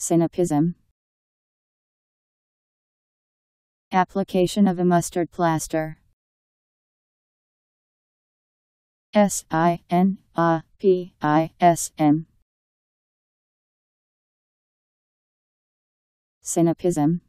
Synopism. Application of a mustard plaster. S I N A P I S M. Synopism.